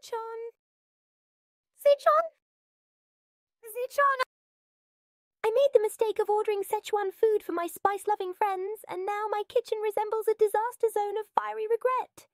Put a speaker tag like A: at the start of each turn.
A: Sze Chaun. Zichon? Sze Chaun! I made the mistake of ordering Sichuan food for my spice loving friends, and now my kitchen resembles a disaster zone of fiery regret.